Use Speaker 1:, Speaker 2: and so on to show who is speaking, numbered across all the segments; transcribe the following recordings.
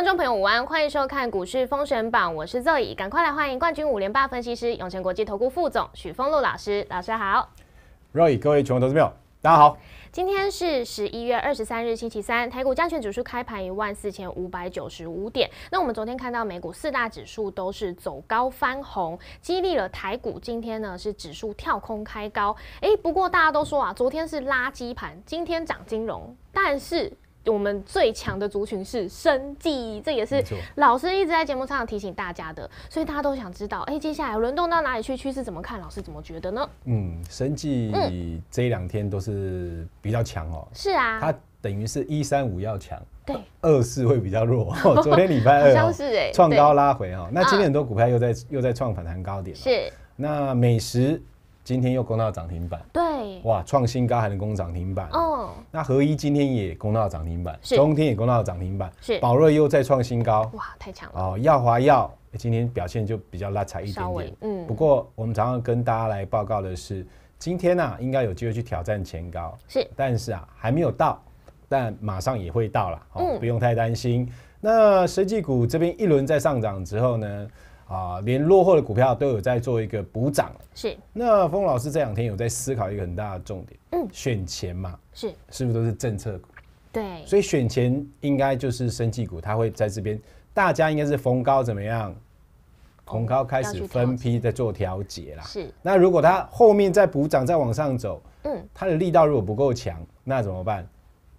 Speaker 1: 观众朋友午安，欢迎收看股市封神榜，我是 Zoe，赶快来欢迎冠军五连霸分析师永诚国际投顾副总许峰路老师，老师好。
Speaker 2: Roy，各位全国投资朋友，大家好。
Speaker 1: 今天是十一月二十三日，星期三，台股加权指数开盘一万四千五百九十五点。那我们昨天看到美股四大指数都是走高翻红，激励了台股。今天呢是指数跳空开高，诶，不过大家都说啊，昨天是垃圾盘，今天涨金融，但是。我们最强的族群是生技，这也是老师一直在节目上提醒大家的，所以大家都想知道，哎、接下来轮动到哪里去？趋势怎么看？老师怎么觉得呢？
Speaker 2: 嗯，生技这一两天都是比较强哦，
Speaker 1: 是啊，
Speaker 2: 它等于是一三五要强，
Speaker 1: 对，
Speaker 2: 二四会比较弱。昨天礼拜
Speaker 1: 好
Speaker 2: 二哦
Speaker 1: 像是哎、对
Speaker 2: 创高拉回哦，那今天很多股票又在又在创反弹高点。
Speaker 1: 是，
Speaker 2: 那美食今天又攻到涨停板，
Speaker 1: 对，
Speaker 2: 哇，创新高还能攻涨停板。
Speaker 1: 哦，
Speaker 2: 那合一今天也攻到涨停板，中天也攻到涨停板，
Speaker 1: 是。
Speaker 2: 宝瑞又再创新高。
Speaker 1: 哇，太强了，
Speaker 2: 哦，耀华药今天表现就比较拉差一点点，，
Speaker 1: 嗯，
Speaker 2: 不过我们常常跟大家来报告的是，今天呢、应该有机会去挑战前高，
Speaker 1: 是。
Speaker 2: 但是啊还没有到，但马上也会到了，哦，
Speaker 1: 嗯。
Speaker 2: 不用太担心。那科技股这边一轮在上涨之后呢，啊，连落后的股票都有在做一个补涨。
Speaker 1: 是
Speaker 2: 那峰老师这两天有在思考一个很大的重点，
Speaker 1: 嗯
Speaker 2: 选前嘛，
Speaker 1: 是，
Speaker 2: 是不是都是政策股？
Speaker 1: 对，
Speaker 2: 所以选前应该就是生技股，它会在这边，大家应该是逢高怎么样？逢高开始分批在做调节啦。
Speaker 1: 是，
Speaker 2: 那如果它后面再补涨再往上走，
Speaker 1: 嗯，
Speaker 2: 它的力道如果不够强，那怎么办？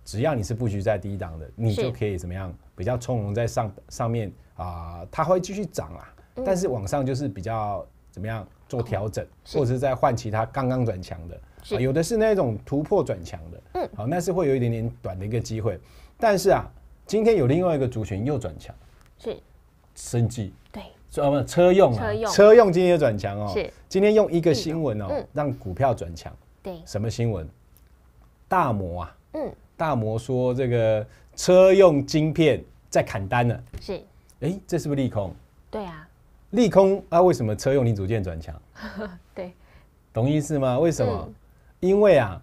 Speaker 2: 只要你是布局在低档的，你就可以怎么样？比较从容在上上面啊、它会继续涨啊，
Speaker 1: 嗯
Speaker 2: 但是往上就是比较怎么样做调整，或者是在换其他刚刚转强的。啊有的是那种突破转强的，
Speaker 1: 嗯。
Speaker 2: 好，那是会有一点点短的一个机会。但是啊，今天有另外一个族群又转强，
Speaker 1: 是，
Speaker 2: 生计，
Speaker 1: 对，
Speaker 2: 呃不车用
Speaker 1: 车用。
Speaker 2: 啊，车用今天又转强哦。
Speaker 1: 是，
Speaker 2: 今天用一个新闻哦
Speaker 1: 嗯，
Speaker 2: 让股票转强。
Speaker 1: 对，
Speaker 2: 什么新闻？大摩啊，
Speaker 1: 嗯，
Speaker 2: 大摩说这个车用晶片在砍单了，
Speaker 1: 是，
Speaker 2: 哎，这是不是利空？
Speaker 1: 对啊，
Speaker 2: 利空啊？为什么车用零组件转强？
Speaker 1: 对，
Speaker 2: 懂意思吗？为什么？
Speaker 1: 嗯
Speaker 2: 因为啊，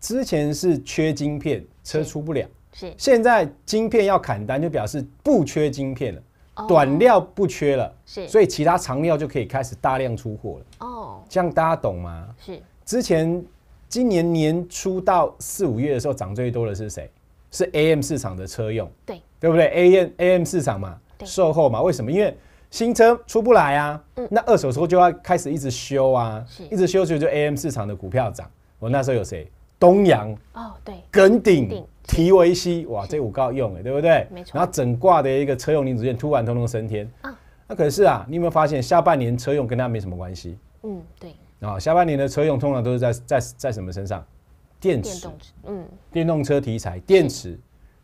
Speaker 2: 之前是缺晶片，车出不了，
Speaker 1: 是，
Speaker 2: 现在晶片要砍单，就表示不缺晶片了，
Speaker 1: 哦
Speaker 2: 短料不缺了，
Speaker 1: 是，
Speaker 2: 所以其他长料就可以开始大量出货了。
Speaker 1: 哦，
Speaker 2: 这样大家懂吗？
Speaker 1: 是，
Speaker 2: 之前今年年初到四五月的时候，涨最多的是谁？是 AM 市场的车用，
Speaker 1: 对，
Speaker 2: 对不对？AM AM 市场嘛，售后嘛，为什么？因为新车出不来啊，
Speaker 1: 嗯。
Speaker 2: 那二手车就要开始一直修啊，一直修，修就 AM 市场的股票涨。我那时候有谁？东阳、
Speaker 1: 哦，对，
Speaker 2: 耿
Speaker 1: 鼎
Speaker 2: 鼎、提维西，哇，
Speaker 1: 是。
Speaker 2: 这五告用哎，对不对？
Speaker 1: 没错。
Speaker 2: 然后整挂的一个车用零组件突然通通升天。
Speaker 1: 啊
Speaker 2: 那可是啊，你有没有发现下半年车用跟它没什么关系？
Speaker 1: 嗯，对，
Speaker 2: 啊、下半年的车用通常都是在在在什么身上？电池、
Speaker 1: 电动，嗯，
Speaker 2: 电动车题材，电池，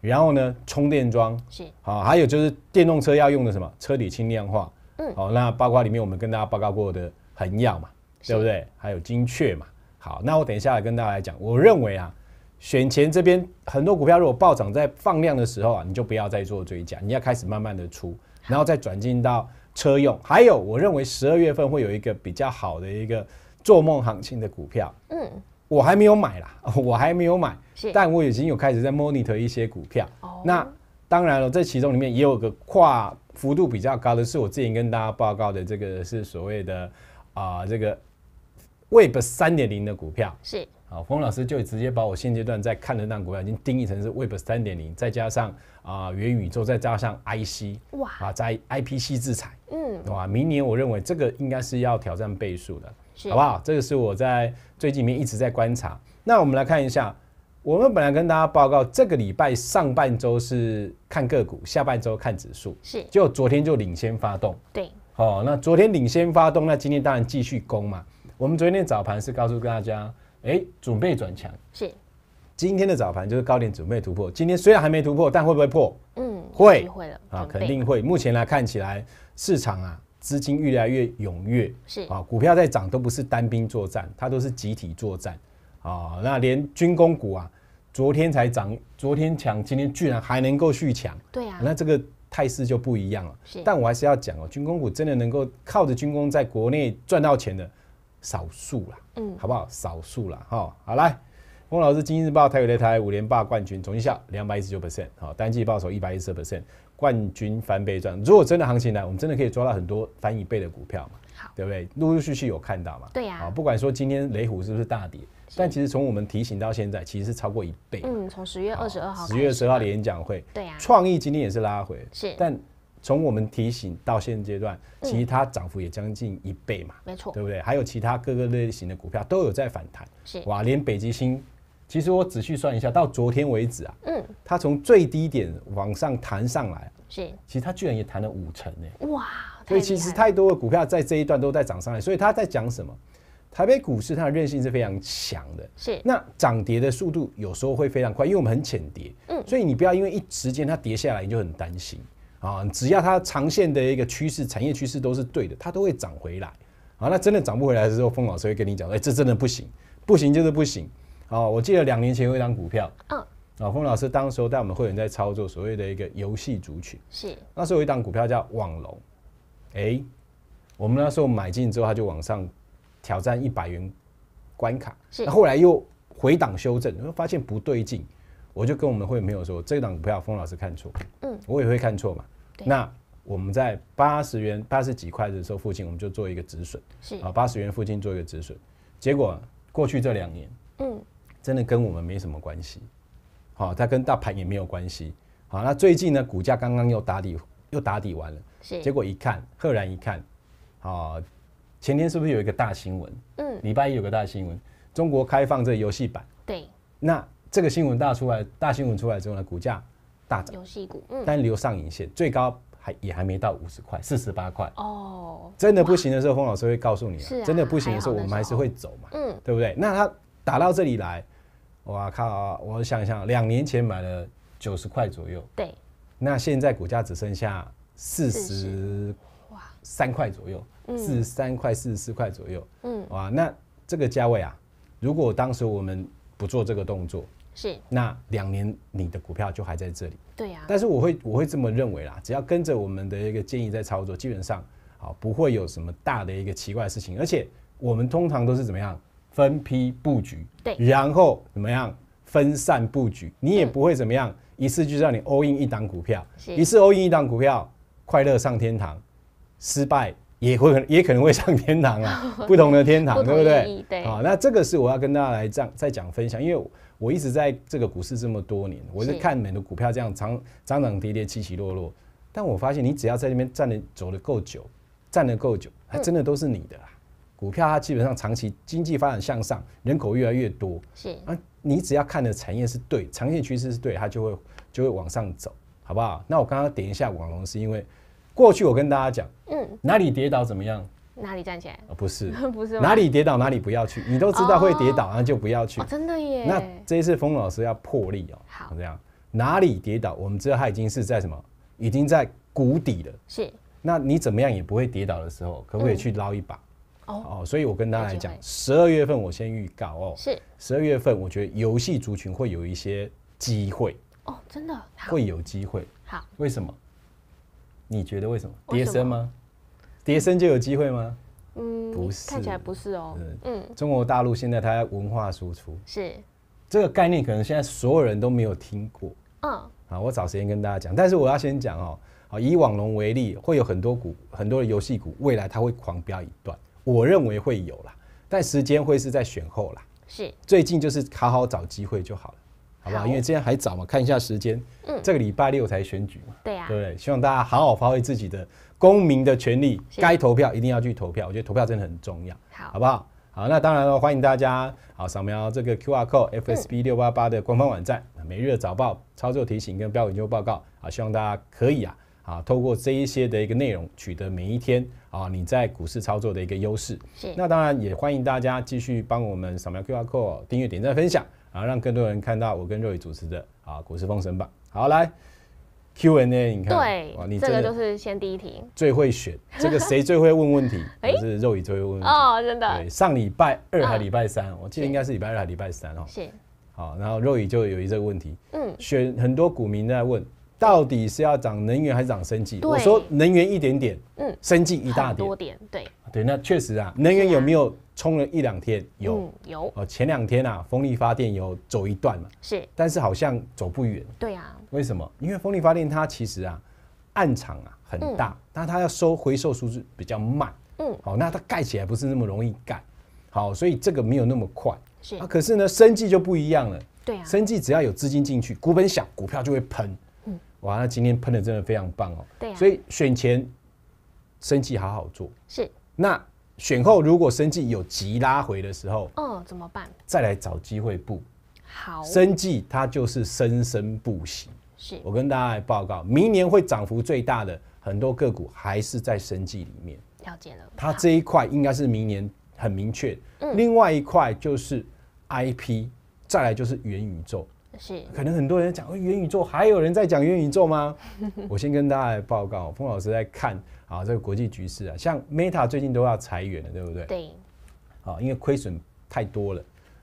Speaker 2: 然后呢，充电桩，
Speaker 1: 是，
Speaker 2: 好、还有就是电动车要用的什么？车底轻量化，
Speaker 1: 嗯
Speaker 2: 好、那包括里面我们跟大家报告过的恒耀嘛，对不对？还有精确嘛。好，那我等一下来跟大家来讲，我认为啊，选前这边很多股票如果暴涨在放量的时候啊，你就不要再做追加，你要开始慢慢的出，然后再转进到车用。还有，我认为十二月份会有一个比较好的一个做梦行情的股票，
Speaker 1: 嗯，
Speaker 2: 我还没有买啦，我还没有买，但我已经有开始在 monitor 一些股票。
Speaker 1: 哦
Speaker 2: 那当然了，这其中里面也有个跨幅度比较高的，是我之前跟大家报告的，这个是所谓的啊、这个 Web 三点零的股票。
Speaker 1: 是，
Speaker 2: 好，冯老师就直接把我现阶段在看的那股票已经定义成是 Web 三点零，再加上啊、元宇宙，再加上 IC
Speaker 1: 哇，
Speaker 2: 啊，在 IPC 制裁，
Speaker 1: 嗯，
Speaker 2: 哇，明年我认为这个应该是要挑战倍数的。
Speaker 1: 是，
Speaker 2: 好不？好？这个是我在最近里面一直在观察。那我们来看一下，我们本来跟大家报告，这个礼拜上半周是看个股，下半周看指数，
Speaker 1: 是，
Speaker 2: 结果昨天就领先发动。
Speaker 1: 对，
Speaker 2: 哦，那昨天领先发动，那今天当然继续攻嘛。我们昨天的早盘是告诉大家，哎，准备转强。
Speaker 1: 是，
Speaker 2: 今天的早盘就是高点准备突破，今天虽然还没突破，但会不会破？
Speaker 1: 嗯，
Speaker 2: 会
Speaker 1: 会了，
Speaker 2: 啊，肯定会。目前来看起来，市场啊资金越来越踊跃，
Speaker 1: 是，
Speaker 2: 啊，股票在涨都不是单兵作战，它都是集体作战啊。那连军工股啊，昨天才涨，昨天强，今天居然还能够续强，
Speaker 1: 对啊，
Speaker 2: 那这个态势就不一样了。
Speaker 1: 是，
Speaker 2: 但我还是要讲哦，军工股真的能够靠着军工在国内赚到钱的少数啦，
Speaker 1: 嗯，
Speaker 2: 好不好？少数啦，哈。好来，翁老师，今日报台股擂台五连霸冠军，总绩效两百一十九 percent，好，单季报酬一百一十 percent，冠军翻倍赚。如果真的行情来，我们真的可以抓到很多翻一倍的股票嘛？
Speaker 1: 好，
Speaker 2: 对不对？陆陆续续有看到嘛？
Speaker 1: 对呀
Speaker 2: 好，不管说今天雷虎是不是大跌，但其实从我们提醒到现在，其实是超过一倍。
Speaker 1: 嗯，从十月二十二号，
Speaker 2: 十月十号的演讲会，
Speaker 1: 对呀，
Speaker 2: 创意今天也是拉回，
Speaker 1: 是，
Speaker 2: 但从我们提醒到现阶段，其实它涨幅也将近一倍嘛，
Speaker 1: 没错，
Speaker 2: 对不对？还有其他各个类型的股票都有在反弹，
Speaker 1: 是，
Speaker 2: 哇，连北极星，其实我仔细算一下，到昨天为止啊，
Speaker 1: 嗯，
Speaker 2: 它从最低点往上弹上来，
Speaker 1: 是，
Speaker 2: 其实它居然也弹了五成呢，
Speaker 1: 哇，
Speaker 2: 所以其实太多的股票在这一段都在涨上来，所以他在讲什么？台北股市它的韧性是非常强的，
Speaker 1: 是，
Speaker 2: 那涨跌的速度有时候会非常快，因为我们很浅跌，
Speaker 1: 嗯。
Speaker 2: 所以你不要因为一时间它跌下来你就很担心。啊，只要它长线的一个趋势、产业趋势都是对的，它都会涨回来。啊，那真的涨不回来的时候，封老师会跟你讲，哎、这真的不行，不行就是不行。啊，我记得两年前有一档股票，
Speaker 1: 嗯，
Speaker 2: 啊，封老师当时候带我们会员在操作所谓的一个游戏族群，
Speaker 1: 是，
Speaker 2: 那时候有一档股票叫网龙，哎、我们那时候买进之后，它就往上挑战一百元关卡，
Speaker 1: 是。
Speaker 2: 那后来又回档修正，然后发现不对劲，我就跟我们的会员朋友说，这档股票封老师看错，
Speaker 1: 嗯，
Speaker 2: 我也会看错嘛。那我们在八十元、八十几块的时候附近，我们就做一个止损，
Speaker 1: 是，
Speaker 2: 啊，八十元附近做一个止损。结果过去这两年，
Speaker 1: 嗯，
Speaker 2: 真的跟我们没什么关系，好、它跟大盘也没有关系。好，那最近呢，股价刚刚又打底，又打底完了，
Speaker 1: 是，
Speaker 2: 结果一看，赫然一看，啊，前天是不是有一个大新闻？
Speaker 1: 嗯，
Speaker 2: 礼拜一有个大新闻，中国开放这游戏版。
Speaker 1: 对，
Speaker 2: 那这个新闻大出来，大新闻出来之后呢，股价大涨，
Speaker 1: 游戏股，嗯，
Speaker 2: 但留上影线，最高还也还没到五十块，四十八块。
Speaker 1: 哦，
Speaker 2: 真的不行的时候，洪老师会告诉你
Speaker 1: 是啊
Speaker 2: 真的不行的时候我们还是会走嘛，
Speaker 1: 嗯，
Speaker 2: 对不对？那它打到这里来，哇靠！我想想，两年前买了九十块左右，
Speaker 1: 对，
Speaker 2: 那现在股价只剩下四十
Speaker 1: 哇，
Speaker 2: 三块左右，
Speaker 1: 嗯。
Speaker 2: 四十三块、四十四块左右，
Speaker 1: 嗯，
Speaker 2: 哇！那这个价位啊，如果当时我们不做这个动作，
Speaker 1: 是，
Speaker 2: 那两年你的股票就还在这里。
Speaker 1: 对呀，
Speaker 2: 但是我会我会这么认为啦，只要跟着我们的一个建议在操作，基本上好不会有什么大的一个奇怪的事情，而且我们通常都是怎么样分批布局，
Speaker 1: 对。
Speaker 2: 然后怎么样分散布局，你也不会怎么样一次就让你 all in 一档股票，一次 all in 一档股票，快乐上天堂，失败也会也可能会上天堂啊，不同的天堂，对不对？
Speaker 1: 对。
Speaker 2: 好，那这个是我要跟大家来这样再讲分享，因为我一直在这个股市这么多年，我是
Speaker 1: 是
Speaker 2: 看每个股票这样涨涨涨跌跌起起落落，但我发现你只要在那边站的走的够久，站的够久，它真的都是你的啦。股票它基本上长期经济发展向上，人口越来越多
Speaker 1: 是，
Speaker 2: 啊，你只要看的产业是对，长线趋势是对，它就会就会往上走，好不好？那我刚刚点一下网龙，是因为过去我跟大家讲，
Speaker 1: 嗯，
Speaker 2: 哪里跌倒怎么样？
Speaker 1: 哪里站起来？
Speaker 2: 啊，不是，
Speaker 1: 不是
Speaker 2: 哪里跌倒哪里不要去，你都知道会跌倒，那就不要去
Speaker 1: 哦，。真的耶，
Speaker 2: 那这一次冯老师要破例哦，
Speaker 1: 好
Speaker 2: 这样哪里跌倒，我们知道它已经是在什么，已经在谷底了。
Speaker 1: 是，
Speaker 2: 那你怎么样也不会跌倒的时候，可不可以
Speaker 1: 嗯
Speaker 2: 去捞一把？
Speaker 1: 哦，
Speaker 2: 哦，所以我跟大家来讲十二月份我先预告哦，
Speaker 1: 是，
Speaker 2: 十二月份我觉得游戏族群会有一些机会，
Speaker 1: 哦，真的，好，
Speaker 2: 会有机会。
Speaker 1: 好，
Speaker 2: 为什么？你觉得为什么？
Speaker 1: 为什么
Speaker 2: 跌升吗？跌升就有机会吗？
Speaker 1: 嗯，
Speaker 2: 不是
Speaker 1: 看起来不是哦，嗯，
Speaker 2: 中国大陆现在它在文化输出
Speaker 1: 是，
Speaker 2: 这个概念，可能现在所有人都没有听过。
Speaker 1: 嗯，
Speaker 2: 好，我找时间跟大家讲。但是我要先讲哦，好，以网龙为例，会有很多股、很多的游戏股，未来它会狂飙一段，我认为会有啦，但时间会是在选后啦。
Speaker 1: 是，
Speaker 2: 最近就是好好找机会就好了，好不好？
Speaker 1: 好
Speaker 2: 因为这样还早嘛，看一下时间，
Speaker 1: 嗯
Speaker 2: 这个礼拜六才选举嘛，
Speaker 1: 对呀
Speaker 2: 对，不对？希望大家好好发挥自己的公民的权利，
Speaker 1: 是
Speaker 2: 该投票一定要去投票，我觉得投票真的很重要，
Speaker 1: 好
Speaker 2: 好不好？好，那当然了，欢迎大家好扫描这个 QR code FSB 六八八的官方网站，每日的早报操作提醒跟标准研究报告啊，希望大家可以啊啊透过这一些的一个内容，取得每一天啊你在股市操作的一个优势。
Speaker 1: 是，
Speaker 2: 那当然也欢迎大家继续帮我们扫描 QR code、订阅、点赞、分享，啊，让更多人看到我跟肉宇主持的啊股市封神榜。好，来 Q&A，你看，
Speaker 1: 对
Speaker 2: 哇，你，
Speaker 1: 这个就是先第一题，
Speaker 2: 最会选，这个谁最会问问题？
Speaker 1: 哎
Speaker 2: 我是肉宇最会问问题。
Speaker 1: 哦，真的
Speaker 2: 对，上礼拜二还
Speaker 1: 嗯
Speaker 2: 礼拜三，我记得
Speaker 1: 是
Speaker 2: 应该是礼拜二还礼拜三哦。
Speaker 1: 是，
Speaker 2: 好，然后肉宇就有一这个问题，
Speaker 1: 嗯，
Speaker 2: 选很多股民在问，到底是要涨能源还是涨生技？我说能源一点点，
Speaker 1: 嗯，
Speaker 2: 生技一大点。
Speaker 1: 很多。点，对，
Speaker 2: 对，那确实啊，能源有没有冲了一两天，有。
Speaker 1: 嗯有。
Speaker 2: 哦，前两天啊，风力发电有走一段嘛，
Speaker 1: 是，
Speaker 2: 但是好像走不远，
Speaker 1: 对啊，
Speaker 2: 为什么？因为风力发电它其实啊，暗场啊很大，但它要收回收数字比较慢，
Speaker 1: 嗯，
Speaker 2: 好，那它盖起来不是那么容易盖，好，所以这个没有那么快。
Speaker 1: 是。
Speaker 2: 啊。可是呢，生技就不一样了，
Speaker 1: 对啊，
Speaker 2: 生技只要有资金进去，股本小，股票就会喷，
Speaker 1: 嗯
Speaker 2: 哇，那今天喷的真的非常棒哦，
Speaker 1: 对啊
Speaker 2: 所以选前生技好好做，
Speaker 1: 是，
Speaker 2: 那选后如果生技有急拉回的时候，
Speaker 1: 嗯，怎么办？
Speaker 2: 再来找机会布。
Speaker 1: 好，
Speaker 2: 生技它就是生生不息。
Speaker 1: 是
Speaker 2: 我跟大家来报告，明年会涨幅最大的很多个股还是在生技里面，
Speaker 1: 了解了，
Speaker 2: 它
Speaker 1: 好
Speaker 2: 这一块应该是明年很明确。
Speaker 1: 嗯
Speaker 2: 另外一块就是 IP，再来就是元宇宙。
Speaker 1: 是
Speaker 2: 可能很多人讲哦元宇宙，还有人在讲元宇宙吗？我先跟大家来报告，峰老师在看啊这个国际局势啊，像 Meta 最近都要裁员了，对不对？
Speaker 1: 对，
Speaker 2: 啊，因为亏损太多了。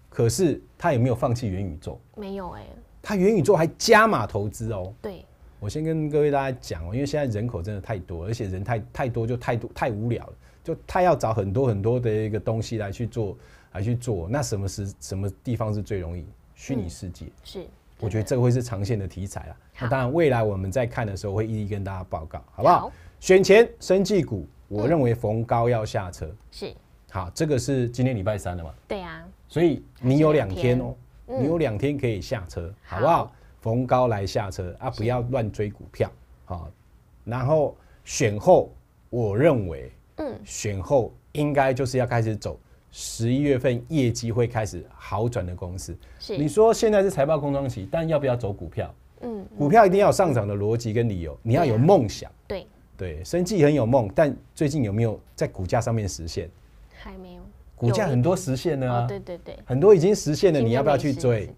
Speaker 2: 可是他有没有放弃元宇宙？
Speaker 1: 没有哎，
Speaker 2: 他元宇宙还加码投资哦。
Speaker 1: 对，
Speaker 2: 我先跟各位大家讲哦，因为现在人口真的太多，而且人太太多就太多太无聊了，就太要找很多很多的一个东西来去做，来去做。那什么是什么地方是最容易？虚拟世界，
Speaker 1: 是，
Speaker 2: 我觉得这个会是长线的题材啦。那当然，未来我们在看的时候会一一跟大家报告，好不好？
Speaker 1: 好。
Speaker 2: 选前生技股，我认为逢高要下车。
Speaker 1: 是，
Speaker 2: 好，这个是今天礼拜三了嘛，
Speaker 1: 对啊，
Speaker 2: 所以你有两天哦、你有两天可以下车，好不
Speaker 1: 好
Speaker 2: 好？逢高来下车啊，不要乱追股票，好。然后选后，我认为
Speaker 1: 嗯，
Speaker 2: 选后应该就是要开始走十一月份业绩会开始好转的公司。你，说现在是财报空窗期，但要不要走股票？
Speaker 1: 嗯，
Speaker 2: 股票一定要有上涨的逻辑跟理由，你要有梦想。
Speaker 1: 对，
Speaker 2: 对，生计很有梦，但最近有没有在股价上面实现？
Speaker 1: 还没有，
Speaker 2: 股价很多实现
Speaker 1: 呢对对对，
Speaker 2: 很多已经实现了，你要不要去追？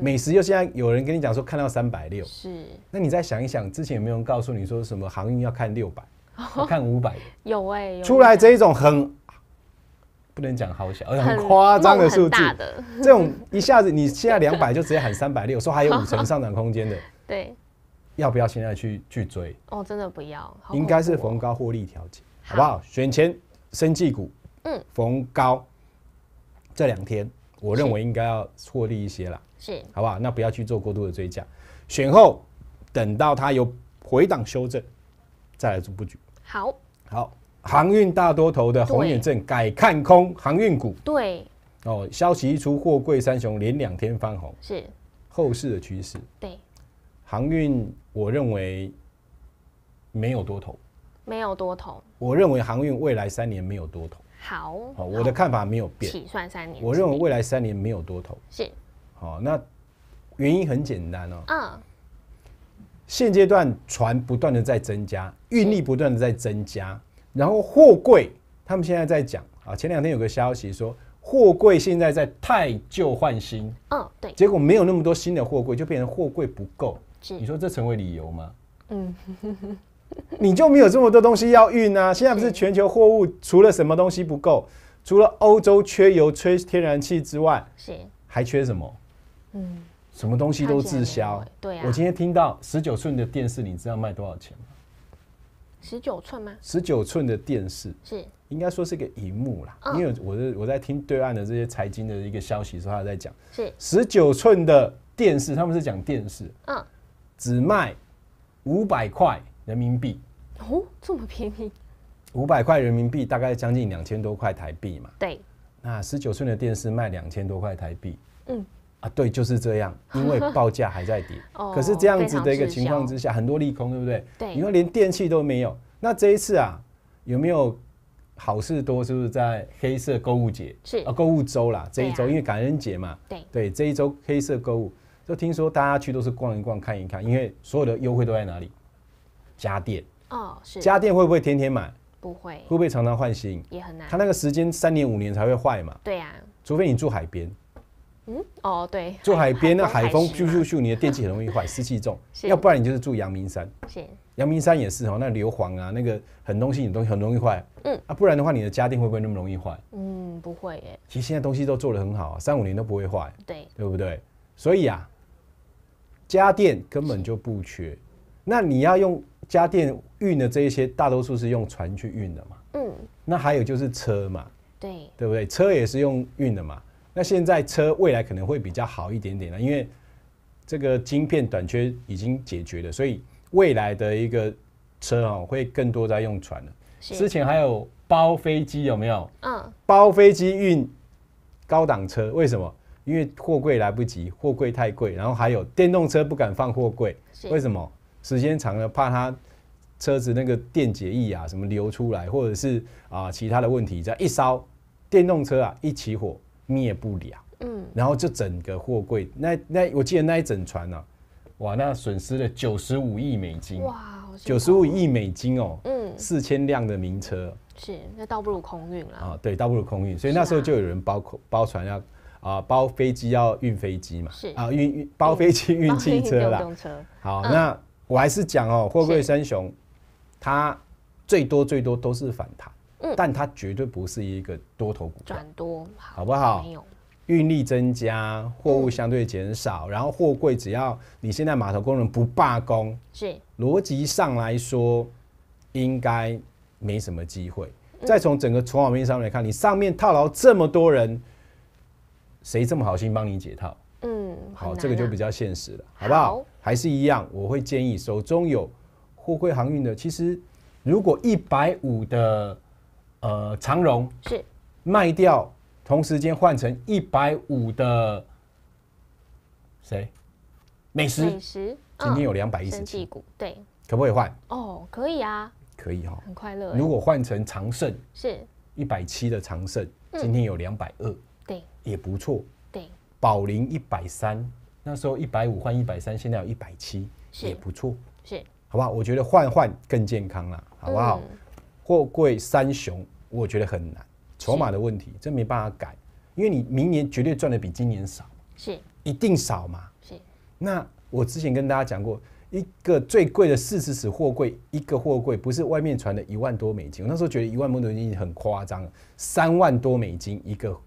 Speaker 2: 美食又现在有人跟你讲说看到三百六，
Speaker 1: 是
Speaker 2: 那你再想一想，之前有没有人告诉你说什么航运要看六百，要看五百？
Speaker 1: 有哎，有
Speaker 2: 出来这一种很不能讲好小，而且很
Speaker 1: 很
Speaker 2: 夸张的数字，
Speaker 1: 的，
Speaker 2: 这种一下子你现在两百就直接喊三百六，说还有五成上涨空间的，
Speaker 1: 对，
Speaker 2: 要不要现在去去追？
Speaker 1: 哦，真的不要，好
Speaker 2: 应该是逢高获利调节，好。
Speaker 1: 好
Speaker 2: 不好？选前生技股，
Speaker 1: 嗯，
Speaker 2: 逢高这两天，我认为应该要获利一些啦，
Speaker 1: 是。
Speaker 2: 好不好？那不要去做过度的追加，选后等到它有回档修正，再来做布局。
Speaker 1: 好，
Speaker 2: 好，航运大多头的红眼症改看空航运股。
Speaker 1: 对，
Speaker 2: 哦，消息一出，货柜三雄连两天翻红，
Speaker 1: 是，
Speaker 2: 后市的趋势，
Speaker 1: 对，
Speaker 2: 航运我认为没有多头，
Speaker 1: 没有多头，
Speaker 2: 我认为航运未来三年没有多头。
Speaker 1: 好，
Speaker 2: 好，我的看法没有变，
Speaker 1: 起算三年，
Speaker 2: 我认为未来三年没有多头。
Speaker 1: 是，
Speaker 2: 好，那原因很简单哦，
Speaker 1: 嗯，
Speaker 2: 现阶段船不断的在增加，运力不断的在增加，然后货柜他们现在在讲啊，前两天有个消息说货柜现在在太旧换新，
Speaker 1: 嗯，对，
Speaker 2: 结果没有那么多新的货柜，就变成货柜不够。
Speaker 1: 是
Speaker 2: 你，说这成为理由吗？
Speaker 1: 嗯，
Speaker 2: 你就没有这么多东西要运啊！现在不是全球货物除了什么东西不够，除了欧洲缺油、缺天然气之外，
Speaker 1: 是，
Speaker 2: 还缺什么？
Speaker 1: 嗯，
Speaker 2: 什么东西都滞销。
Speaker 1: 对啊
Speaker 2: 我今天听到十九寸的电视，你知道卖多少钱吗？
Speaker 1: 十九寸吗？
Speaker 2: 十九寸的电视
Speaker 1: 是，
Speaker 2: 应该说是个荧幕啦，
Speaker 1: 嗯。
Speaker 2: 因为我在我在听对岸的这些财经的一个消息的时候，他在讲
Speaker 1: 是，
Speaker 2: 十九寸的电视，他们是讲电视
Speaker 1: 嗯，
Speaker 2: 只卖五百块人民币，
Speaker 1: 哦，这么便宜，
Speaker 2: 五百块人民币大概将近两千多块台币嘛。
Speaker 1: 对，
Speaker 2: 那十九寸的电视卖两千多块台币，
Speaker 1: 嗯，
Speaker 2: 啊，对，就是这样，因为报价还在跌。
Speaker 1: 哦
Speaker 2: 可是这样子的一个情况之下，很多利空，对不对？
Speaker 1: 对
Speaker 2: 你说连电器都没有，那这一次啊，有没有好事多？是不是在黑色购物节？
Speaker 1: 是
Speaker 2: 啊，购物周啦，这一周、
Speaker 1: 啊
Speaker 2: 因为感恩节嘛，
Speaker 1: 对，
Speaker 2: 对，这一周黑色购物，就听说大家去都是逛一逛、看一看，因为所有的优惠都在哪里？家电，
Speaker 1: 哦，是，
Speaker 2: 家电会不会天天买？
Speaker 1: 不会
Speaker 2: 会，不会常常换新？
Speaker 1: 也很难
Speaker 2: 它，那个时间三年五年才会坏嘛，
Speaker 1: 对啊，
Speaker 2: 除非你住海边。
Speaker 1: 嗯，哦，对，
Speaker 2: 住海边那海风咻咻咻，你的电器很容易坏，湿气重。要不然你就是住阳明山，
Speaker 1: 是，
Speaker 2: 阳明山也是哦，那硫磺啊，那个很东西，你东西很容易坏。
Speaker 1: 嗯
Speaker 2: 啊，不然的话，你的家电会不会那么容易坏？
Speaker 1: 嗯，不会耶，
Speaker 2: 其实现在东西都做的很好啊，三五年都不会坏，
Speaker 1: 对，
Speaker 2: 对不对？所以啊，家电根本就不缺。那你要用家电运的这一些，大多数是用船去运的嘛。
Speaker 1: 嗯，
Speaker 2: 那还有就是车嘛，
Speaker 1: 对，
Speaker 2: 对不对？车也是用运的嘛。那现在车未来可能会比较好一点点了，因为这个晶片短缺已经解决了，所以未来的一个车哦会更多在用船了。之，前还有包飞机有没有？
Speaker 1: 嗯，
Speaker 2: 包飞机运高档车，为什么？因为货柜来不及，货柜太贵，然后还有电动车不敢放货柜，为什么？时间长了，怕它车子那个电解液啊什么流出来，或者是啊其他的问题，这样一烧，电动车啊一起火灭不了，
Speaker 1: 嗯，
Speaker 2: 然后就整个货柜，那那我记得那一整船啊，哇，那损失了九十五亿美金，
Speaker 1: 哇，
Speaker 2: 九十五，亿美金哦，
Speaker 1: 嗯，
Speaker 2: 四千辆的名车。
Speaker 1: 是，那倒不如空运了，
Speaker 2: 啊，对，倒不如空运，所以那时候
Speaker 1: 啊
Speaker 2: 就有人包口包船要啊包飞机要运飞机嘛，
Speaker 1: 是。
Speaker 2: 啊运运包飞机运汽车啦。
Speaker 1: 电动车，
Speaker 2: 好，
Speaker 1: 嗯。
Speaker 2: 那我还是讲哦，货柜三雄，它最多最多都是反弹，
Speaker 1: 嗯。
Speaker 2: 但它绝对不是一个多头股票，
Speaker 1: 转多，
Speaker 2: 好不好？
Speaker 1: 没有，
Speaker 2: 运力增加，货
Speaker 1: 嗯
Speaker 2: 物相对减少，然后货柜只要你现在码头工人不罢工，
Speaker 1: 是，
Speaker 2: 逻辑上来说，应该没什么机会。
Speaker 1: 嗯。
Speaker 2: 再从整个筹码面上面来看，你上面套牢这么多人，谁这么好心帮你解套？
Speaker 1: 嗯，
Speaker 2: 好，这个就比较现实了，好不好？
Speaker 1: 好。
Speaker 2: 还是一样，我会建议手中有货柜航运的，其实如果一百五的呃长荣
Speaker 1: 是。
Speaker 2: 卖掉，同时间换成一百五的谁？美食。
Speaker 1: 美食，
Speaker 2: 今天有
Speaker 1: 嗯
Speaker 2: 两百一十七，
Speaker 1: 股，对，
Speaker 2: 可不可以换？
Speaker 1: 哦，可以啊，
Speaker 2: 可以哈、
Speaker 1: 很快乐欸，
Speaker 2: 如果换成长盛
Speaker 1: 是，
Speaker 2: 一百七的长盛，
Speaker 1: 嗯。
Speaker 2: 今天有两百二，
Speaker 1: 对。
Speaker 2: 也不错。
Speaker 1: 对，
Speaker 2: 宝林一百三，那时候一百五换一百三，现在有一百七，也不错，
Speaker 1: 是，
Speaker 2: 好不好？我觉得换换更健康啦，好不好？
Speaker 1: 嗯
Speaker 2: 货柜三雄，我觉得很难，筹码的问题，这没办法改，因为你明年绝对赚的比今年少，
Speaker 1: 是。
Speaker 2: 一定少嘛。
Speaker 1: 是，
Speaker 2: 那我之前跟大家讲过，一个最贵的四十尺货柜，一个货柜不是外面传的一万多美金，我那时候觉得一万多美金很夸张了，三万多美金一个，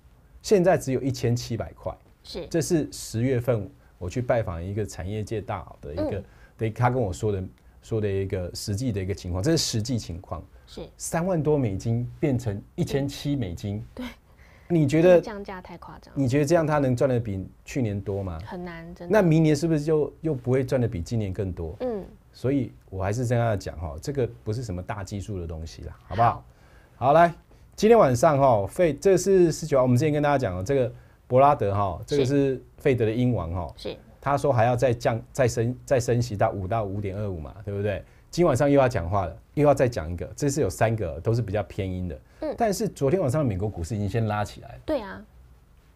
Speaker 2: 现在只有一千七百块。
Speaker 1: 是，
Speaker 2: 这是十月份我去拜访一个产业界大佬的一个，
Speaker 1: 嗯。
Speaker 2: 对、他跟我说的说的一个实际的一个情况，这是实际情况，
Speaker 1: 是，
Speaker 2: 三万多美金变成一千七美金，
Speaker 1: 对，
Speaker 2: 你觉得
Speaker 1: 降价太夸张，
Speaker 2: 你觉得这样他能赚的比去年多吗？
Speaker 1: 很难，真的，
Speaker 2: 那明年是不是就又不会赚的比今年更多？
Speaker 1: 嗯，
Speaker 2: 所以我还是这样讲哈，这个不是什么大技术的东西啦，好不好？
Speaker 1: 好
Speaker 2: 好，来，今天晚上哈，费这是十九号，我们之前跟大家讲了这个博拉德哈，这个是费德的英王哈，
Speaker 1: 是，
Speaker 2: 他说还要再降、再升、再升息到五到五点二五嘛，对不对？今晚上又要讲话了，又要再讲一个，这次有三个都是比较偏阴的。
Speaker 1: 嗯。
Speaker 2: 但是昨天晚上美国股市已经先拉起来了，
Speaker 1: 对啊，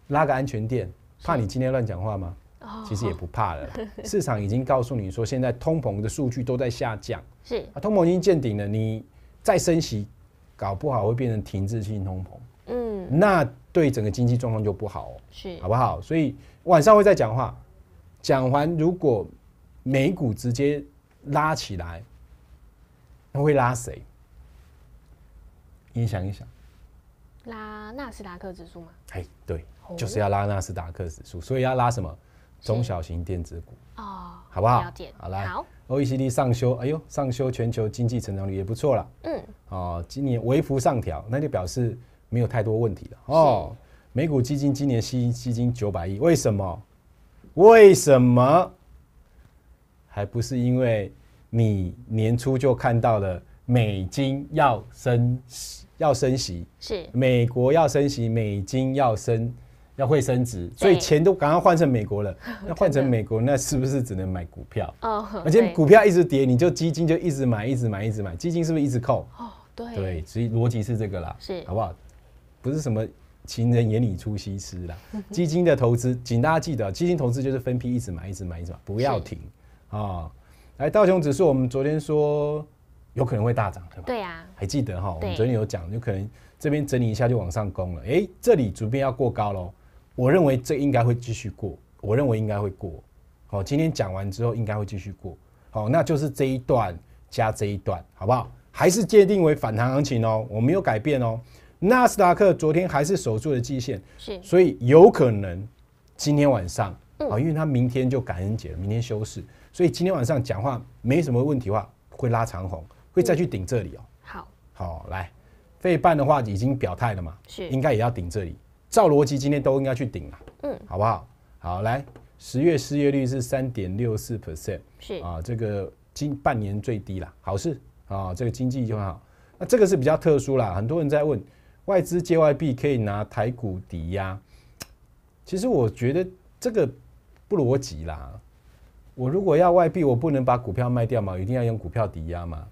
Speaker 2: 拉个安全垫，怕你今天乱讲话吗？
Speaker 1: 哦，
Speaker 2: 其实也不怕了，市场已经告诉你说，现在通膨的数据都在下降，
Speaker 1: 是，
Speaker 2: 啊，通膨已经见顶了，你再升息，搞不好会变成停滞性通膨，
Speaker 1: 嗯，
Speaker 2: 那对整个经济状况就不好哦。
Speaker 1: 是。
Speaker 2: 好，不好？所以晚上会再讲话，讲完如果美股直接拉起来，那会拉谁？你想一想，
Speaker 1: 拉纳斯达克指数吗，
Speaker 2: 哎，对，
Speaker 1: 哦
Speaker 2: 就是要拉纳斯达克指数，所以要拉什么？中小型电子股，
Speaker 1: 哦，
Speaker 2: 好不好
Speaker 1: 了解，
Speaker 2: 好来
Speaker 1: 好
Speaker 2: ，OECD 上修，哎呦，上修全球经济成长率也不错了。
Speaker 1: 嗯，
Speaker 2: 哦，今年微幅上调，那就表示没有太多问题了。哦，美股基金今年吸基金九百亿，为什么？为什么？还不是因为你年初就看到了美金要升息要升息，
Speaker 1: 是，
Speaker 2: 美国要升息，美金要升。要会升值，所以钱都赶快换成美国了。那换成美国，那是不是只能买股票？
Speaker 1: 哦，
Speaker 2: 而且股票一直跌，你就基金就一直买，一直买，一直买，基金是不是一直扣？
Speaker 1: 哦，对，
Speaker 2: 对，所以逻辑是这个啦，
Speaker 1: 是
Speaker 2: 好不好？不是什么情人眼里出西施啦。基金的投资，请大家记得，基金投资就是分批一直买，一直买，一直买，不要停啊！来，道琼指数，我们昨天说有可能会大涨，对吧？
Speaker 1: 对啊，
Speaker 2: 还记得哈？我们昨天有讲，有可能这边整理一下就往上攻了。诶，这里主边要过高喽，我认为这应该会继续过，我认为应该会过。好，今天讲完之后应该会继续过。好，那就是这一段加这一段，好不好？还是界定为反弹行情哦，我没有改变哦。纳斯达克昨天还是守住了季线，
Speaker 1: 是，
Speaker 2: 所以有可能今天晚上
Speaker 1: 嗯
Speaker 2: 啊，因为它明天就感恩节了，明天休市，所以今天晚上讲话没什么问题的话，会拉长红，会再去顶这里哦。
Speaker 1: 好，
Speaker 2: 好，来，费半的话已经表态了嘛，
Speaker 1: 是
Speaker 2: 应该也要顶这里。照逻辑今天都应该去顶了，
Speaker 1: 嗯，
Speaker 2: 好不好？好，来，十月失业率是三点六四 percent，
Speaker 1: 是
Speaker 2: 啊，这个今半年最低啦，好事啊，这个经济就很好。那这个是比较特殊啦，很多人在问外资借外币可以拿台股抵押，其实我觉得这个不逻辑啦。我如果要外币，我不能把股票卖掉嘛，一定要用股票抵押嘛。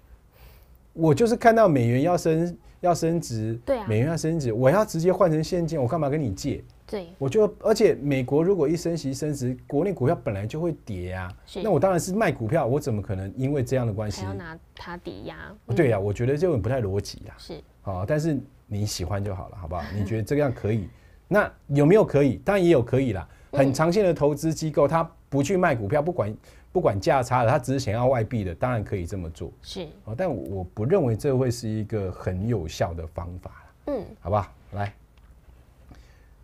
Speaker 2: 我就是看到美元要升要升值，
Speaker 1: 对啊
Speaker 2: 美元要升值，我要直接换成现金，我干嘛跟你借？
Speaker 1: 对，
Speaker 2: 我就而且美国如果一升息升值，国内股票本来就会跌啊。那我当然是卖股票，我怎么可能因为这样的关系？
Speaker 1: 要拿它抵押，嗯
Speaker 2: 对呀、我觉得这种不太逻辑啊。
Speaker 1: 是
Speaker 2: 好，但是你喜欢就好了，好不好？你觉得这样可以？那有没有可以？当然也有可以啦。很长线的投资机构，他不去卖股票，不管不管价差的，他只是想要外币的，当然可以这么做。
Speaker 1: 是，
Speaker 2: 哦，但我不认为这会是一个很有效的方法啦
Speaker 1: 嗯，
Speaker 2: 好不好？来，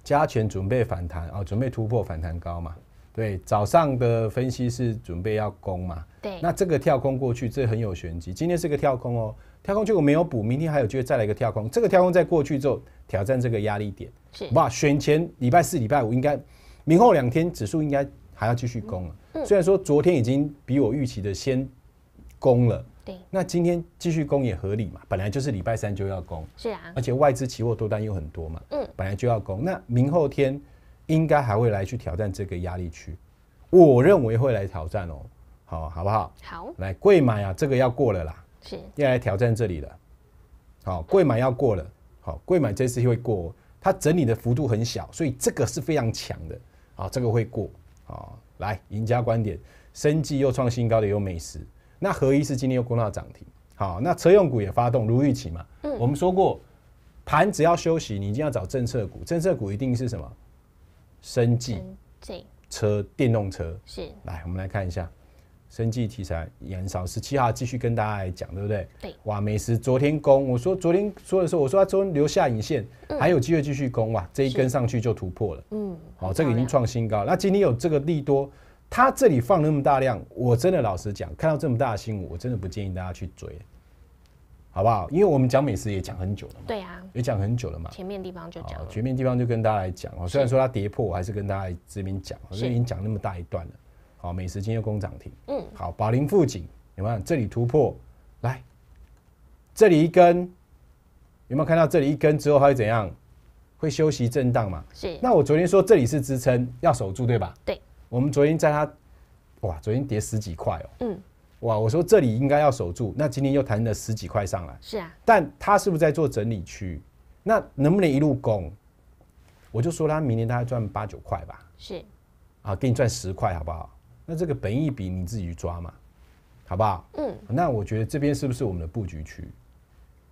Speaker 2: 加权准备反弹哦，准备突破反弹高嘛？对，早上的分析是准备要攻嘛？
Speaker 1: 对，
Speaker 2: 那这个跳空过去，这很有玄机。今天是个跳空哦，跳空结果没有补，明天还有机会再来一个跳空。这个跳空再过去之后，挑战这个压力点，
Speaker 1: 是
Speaker 2: 哇？选前礼拜四、礼拜五应该，明后两天指数应该还要继续攻了。
Speaker 1: 嗯。
Speaker 2: 虽然说昨天已经比我预期的先攻了，
Speaker 1: 对，
Speaker 2: 那今天继续攻也合理嘛，本来就是礼拜三就要攻，
Speaker 1: 是啊，
Speaker 2: 而且外资期货多单又很多嘛，
Speaker 1: 嗯，
Speaker 2: 本来就要攻，那明后天应该还会来去挑战这个压力区，我认为会来挑战哦，好，好不好？
Speaker 1: 好，
Speaker 2: 来贵买啊，这个要过了啦，
Speaker 1: 是。
Speaker 2: 要来挑战这里了，好，贵买要过了，好，贵买这次会过哦，它整理的幅度很小，所以这个是非常强的，好，这个会过，好，来赢家观点，生技又创新高的有美食，那合一是今天又攻到涨停，好，那车用股也发动，如预期嘛，
Speaker 1: 嗯。
Speaker 2: 我们说过，盘只要休息，你一定要找政策股，政策股一定是什么？生技、
Speaker 1: 嗯，这
Speaker 2: 车、电动车，
Speaker 1: 是。
Speaker 2: 来，我们来看一下，生技题材也很少十七号继续跟大家来讲，对不对？
Speaker 1: 对。
Speaker 2: 哇，美食昨天攻，我说昨天说的时候，我说它昨天留下影线，还有机会继续攻哇，这一根上去就突破了，
Speaker 1: 嗯，
Speaker 2: 好、
Speaker 1: 很
Speaker 2: 这个已经创新高。那今天有这个利多，它这里放那么大量，我真的老实讲，看到这么大的新闻，我真的不建议大家去追，好不好？因为我们讲美食也讲很久了嘛，
Speaker 1: 对啊，
Speaker 2: 也讲很久了嘛。
Speaker 1: 前面地方就讲
Speaker 2: 好，
Speaker 1: 了，
Speaker 2: 全面地方就跟大家来讲哦。虽然说它跌破，我还是跟大家这边讲，我已经讲那么大一段了。好，美食今天又攻涨停。
Speaker 1: 嗯，
Speaker 2: 好，宝林富锦有没有？这里突破，来，这里一根，有没有看到这里一根之后它会怎样？会休息震荡嘛？
Speaker 1: 是
Speaker 2: 那我昨天说这里是支撑，要守住对吧？
Speaker 1: 对。
Speaker 2: 我们昨天在它，哇，昨天跌十几块哦。
Speaker 1: 嗯，
Speaker 2: 哇，我说这里应该要守住，那今天又弹了十几块上来。
Speaker 1: 是啊，
Speaker 2: 但它是不是在做整理区？那能不能一路攻？我就说它明年大概赚八九块吧，
Speaker 1: 是
Speaker 2: 啊，给你赚十块好不好？那这个本益比你自己去抓嘛，好不好？
Speaker 1: 嗯，
Speaker 2: 那我觉得这边是不是我们的布局区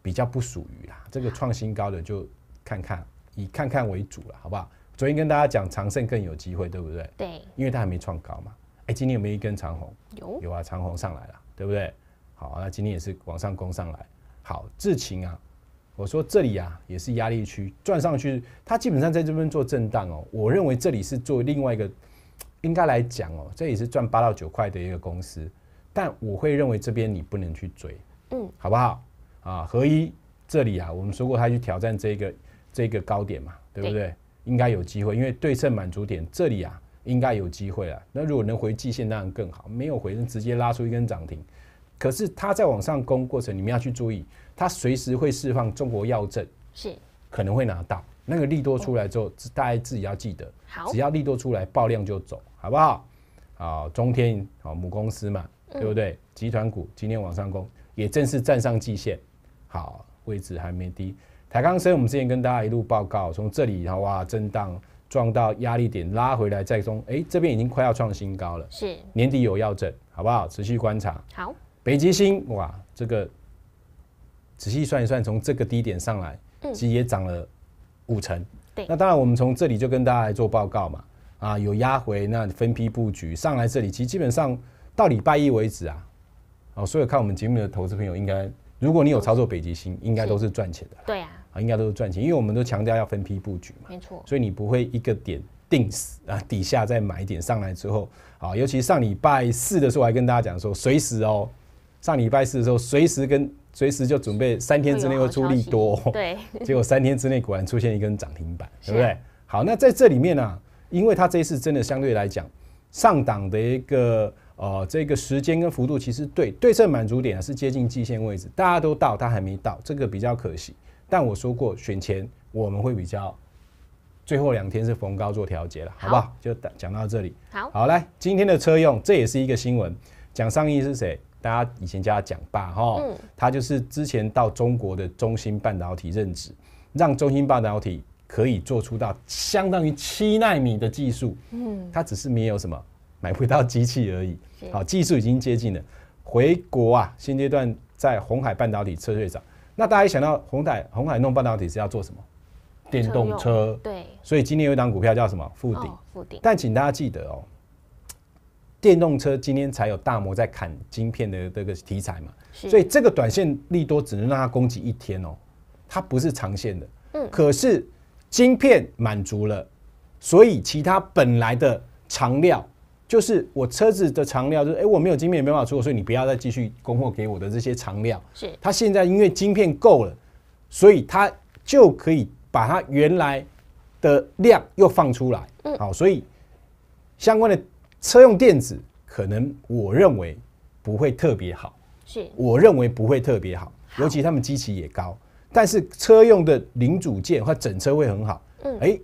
Speaker 2: 比较不属于啦？这个创新高的就看看，以看看为主了，好不好？昨天跟大家讲长盛更有机会，对不对？
Speaker 1: 对，
Speaker 2: 因为它还没创高嘛。哎，今天有没有一根长红？
Speaker 1: 有
Speaker 2: 有啊，长虹上来了，对不对？好，那今天也是往上攻上来。好，智勤啊，我说这里啊也是压力区，转上去，它基本上在这边做震荡哦。我认为这里是做另外一个，应该来讲哦，这也是赚八到九块的一个公司，但我会认为这边你不能去追，
Speaker 1: 嗯，
Speaker 2: 好不好？啊，合一这里啊，我们说过他去挑战这个这个高点嘛，对不对？应该有机会，因为对称满足点这里啊，应该有机会了。那如果能回季线，当然更好；没有回，那直接拉出一根涨停。可是它在往上攻过程，你们要去注意，它随时会释放中国药证，
Speaker 1: 是
Speaker 2: 可能会拿到那个利多出来之后，大家自己要记得，
Speaker 1: 好
Speaker 2: 只，要利多出来，爆量就走，好不好？好，中天好母公司嘛，对不对？集团股今天往上攻，也正式站上季线，好，位置还没低。台康生我们之前跟大家一路报告，从这里然后哇震荡撞到压力点，拉回来再中，哎，这边已经快要创新高了，
Speaker 1: 是
Speaker 2: 年底有要整，好不好？持续观察。
Speaker 1: 好，
Speaker 2: 北极星哇，这个仔细算一算，从这个低点上来，
Speaker 1: 嗯
Speaker 2: 其实也涨了五成。
Speaker 1: 对
Speaker 2: 那当然我们从这里就跟大家来做报告嘛，啊，有压回，那分批布局上来这里，其实基本上到礼拜一为止啊，哦，所有看我们节目的投资朋友，应该如果你有操作北极星，应该都是赚钱的啦。
Speaker 1: 对啊，
Speaker 2: 啊，应该都是赚钱，因为我们都强调要分批布局嘛。
Speaker 1: 没错，
Speaker 2: 所以你不会一个点定死啊，底下再买一点上来之后，啊，尤其上礼拜四的时候，我还跟大家讲说，随时哦，上礼拜四的时候，随时跟随时就准备三天之内会出利多，
Speaker 1: 对，
Speaker 2: 结果三天之内果然出现一根涨停板，对不对？好，那在这里面呢，因为它这一次真的相对来讲上档的一个呃这个时间跟幅度，其实对对称满足点是接近季线位置，大家都到，它还没到，这个比较可惜。但我说过，选前我们会比较。最后两天是逢高做调节了，好不好？就讲到这里。
Speaker 1: 好，
Speaker 2: 好来，今天的车用，这也是一个新闻。蒋尚义是谁？大家以前叫他蒋爸哈，他就是之前到中国的中芯半导体任职，让中芯半导体可以做出到相当于七纳米的技术。嗯，它只是没有什么买不到机器而已。好，技术已经接近了。回国啊，现阶段在红海半导体车队长。那大家一想到红海，红海弄半导体是要做什么？电动车，
Speaker 1: 对，
Speaker 2: 所以今天有一档股票叫什么？富鼎，
Speaker 1: 富鼎。
Speaker 2: 但请大家记得哦，电动车今天才有大摩在砍晶片的这个题材嘛，所以这个短线利多只能让它攻击一天哦，它不是长线的。嗯，可是晶片满足了，所以其他本来的长料，就是我车子的长料，就是哎我没有晶片没办法出，所以你不要再继续供货给我的这些长料。
Speaker 1: 是，
Speaker 2: 它现在因为晶片够了，所以它就可以。把它原来的量又放出来，嗯，好，所以相关的车用电子可能我认为不会特别好，
Speaker 1: 是，
Speaker 2: 我认为不会特别好，尤其他们机器也高，但是车用的零组件或整车会很好，嗯，哎，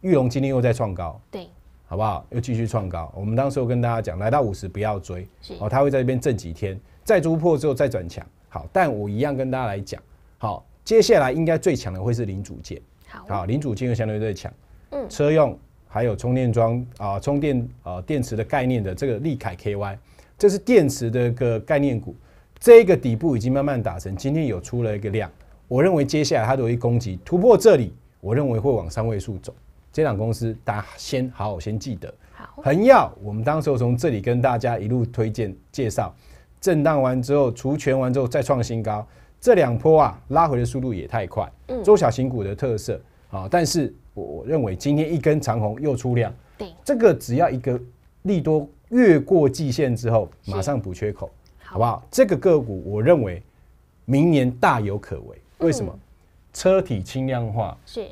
Speaker 2: 玉龙今天又在创高，
Speaker 1: 对，
Speaker 2: 好不好？又继续创高，我们当时有跟大家讲，来到五十不要追，哦，它会在这边震几天，再突破之后再转强，好，但我一样跟大家来讲，好。接下来应该最强的会是零组件，
Speaker 1: 好，
Speaker 2: 零组件又相对最强。嗯，车用还有充电桩啊，充电啊电池的概念的这个利凯 KY，这是电池的一个概念股，这个底部已经慢慢打成，今天有出了一个量，我认为接下来它都会攻击突破这里，我认为会往三位数走。这两公司大家先好好先记得，
Speaker 1: 好，
Speaker 2: 恒耀我们当时从这里跟大家一路推荐介绍，震荡完之后除权完之后再创新高。这两波啊，拉回的速度也太快，嗯，中小型股的特色啊，但是我我认为今天一根长红又出量，
Speaker 1: 对，
Speaker 2: 这个只要一个利多越过季线之后，马上补缺口，好不好？这个个股我认为明年大有可为，为什么？车体轻量化
Speaker 1: 是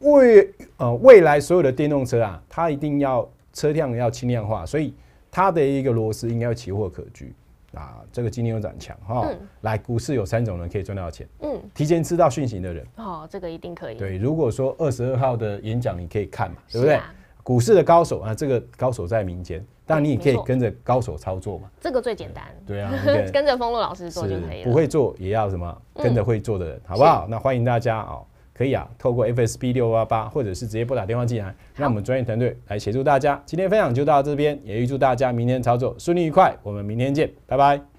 Speaker 2: 未呃未来所有的电动车啊，它一定要车辆要轻量化，所以它的一个螺丝应该要奇货可居。啊，这个今天有涨强哈，来股市有三种人可以赚到钱，嗯，提前知道讯息的人，
Speaker 1: 哦，这个一定可以。
Speaker 2: 对，如果说二十二号的演讲你可以看嘛，对不对？股市的高手啊，这个高手在民间，当然你也可以跟着高手操作嘛，
Speaker 1: 这个最简单。
Speaker 2: 对啊，
Speaker 1: 跟着风路老师做就可以了。
Speaker 2: 不会做也要什么，跟着会做的人，好不好？那欢迎大家哦。可以啊，透过 FSP 六八八，或者是直接拨打电话进来，让我们专业团队来协助大家。今天分享就到这边，也预祝大家明天操作顺利愉快。我们明天见，拜拜。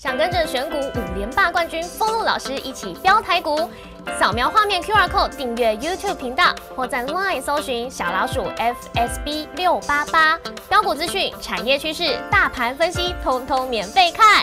Speaker 1: 想跟着选股五连霸冠军丰禄老师一起标台股，扫描画面 QR code 订阅 YouTube 频道，或在 LINE 搜寻小老鼠 FSB 六八八，标股资讯、产业趋势、大盘分析，通通免费看。